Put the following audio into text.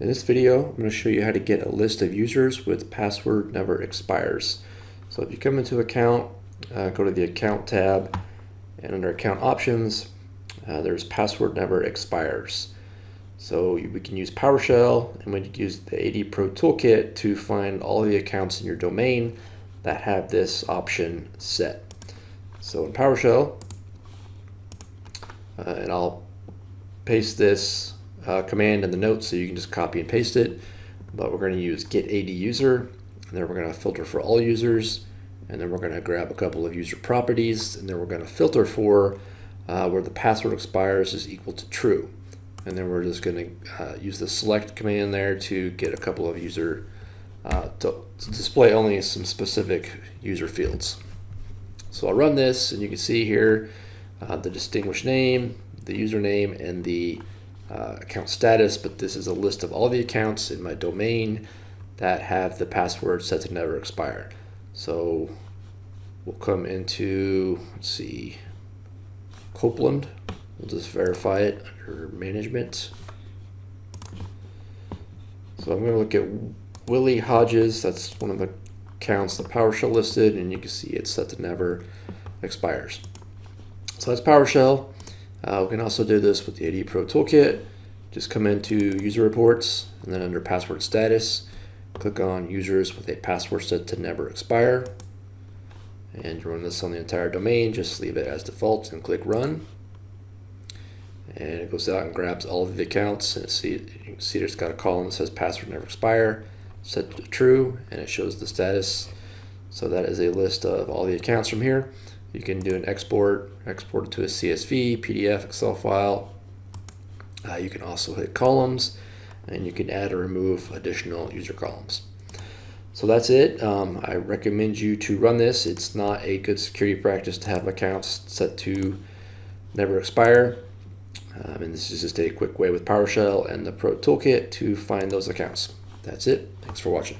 In this video, I'm going to show you how to get a list of users with password never expires. So if you come into account, uh, go to the account tab and under account options, uh, there's password never expires. So we can use PowerShell and we can use the AD Pro Toolkit to find all the accounts in your domain that have this option set. So in PowerShell, uh, and I'll paste this uh, command in the notes so you can just copy and paste it. But we're going to use get AD user, and then we're going to filter for all users, and then we're going to grab a couple of user properties, and then we're going to filter for uh, where the password expires is equal to true. And then we're just going to uh, use the select command there to get a couple of user, uh, to, to display only some specific user fields. So I'll run this, and you can see here uh, the distinguished name, the username, and the uh, account status, but this is a list of all the accounts in my domain that have the password set to never expire. So we'll come into, let's see, Copeland. We'll just verify it under management. So I'm going to look at Willie Hodges. That's one of the accounts the PowerShell listed, and you can see it's set to never expires. So that's PowerShell. Uh, we can also do this with the AD Pro Toolkit. Just come into user reports and then under password status, click on users with a password set to never expire. And you run this on the entire domain, just leave it as default and click run. And it goes out and grabs all of the accounts and see, you can see it's got a column that says password never expire, set to true, and it shows the status. So that is a list of all the accounts from here. You can do an export, export it to a CSV, PDF, Excel file. Uh, you can also hit columns and you can add or remove additional user columns. So that's it. Um, I recommend you to run this. It's not a good security practice to have accounts set to never expire. Um, and this is just a quick way with PowerShell and the Pro Toolkit to find those accounts. That's it. Thanks for watching.